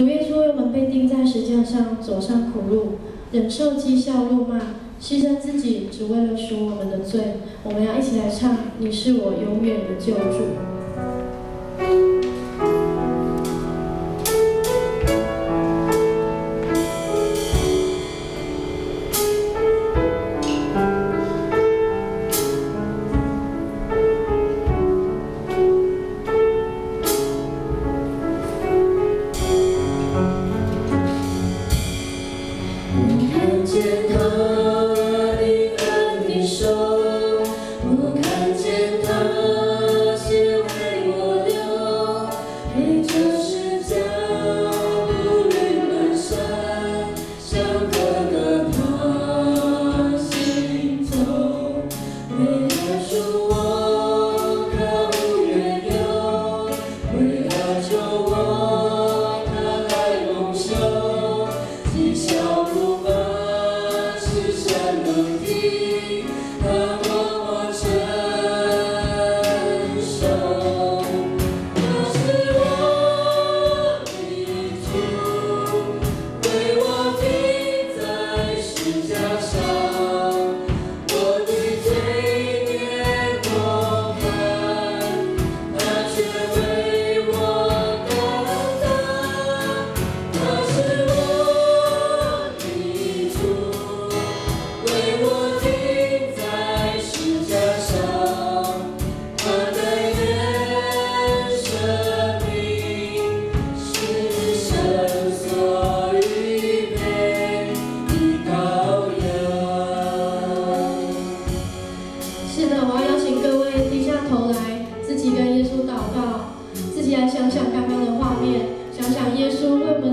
主耶稣为我们被钉在石架上，走上苦路，忍受讥笑辱骂，牺牲自己，只为了赎我们的罪。我们要一起来唱：你是我永远的救主。Trên Holy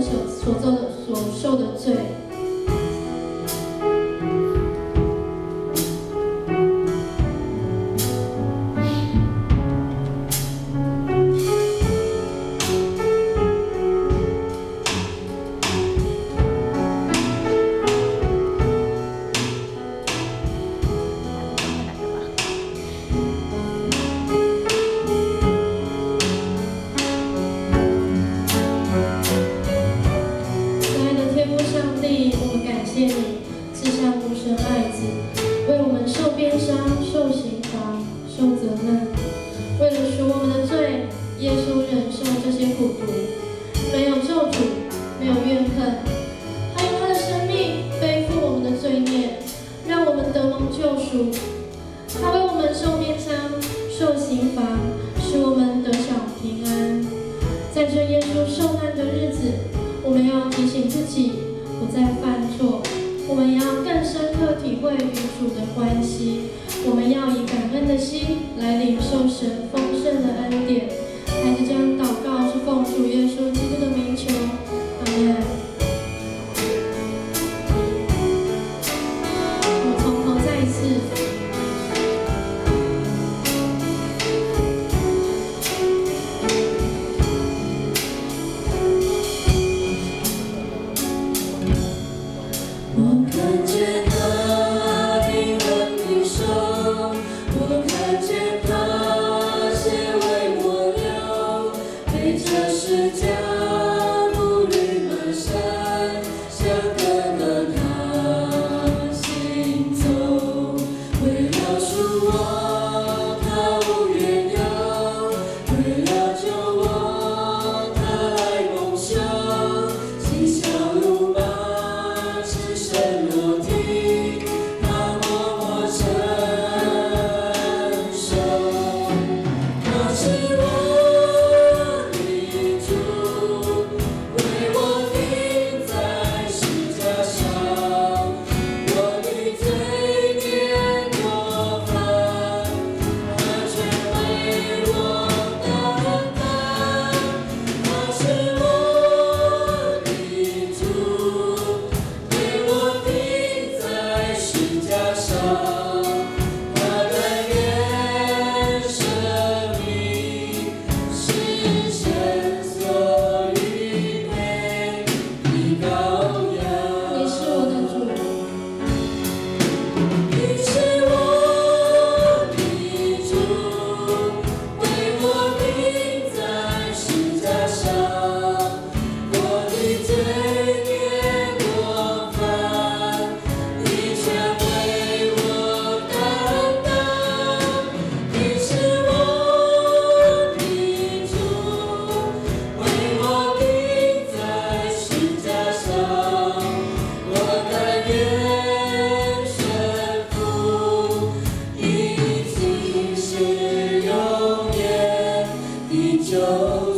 所所做的所受的罪。戒你，自善不身爱子，为我们受鞭伤、受刑罚、受责难，为了赎我们的罪，耶稣忍受这些苦毒，没有咒诅，没有怨恨，他用他的生命背负我们的罪孽，让我们得蒙救赎。他为我们受鞭伤、受刑罚，使我们得享平安。在这耶稣受难的日子，我们要提醒自己。不再犯。我们要更深刻体会与主的关系，我们要以感恩的心来领受神丰盛的恩典，孩子将祷告是奉主耶稣基督的名。我看见就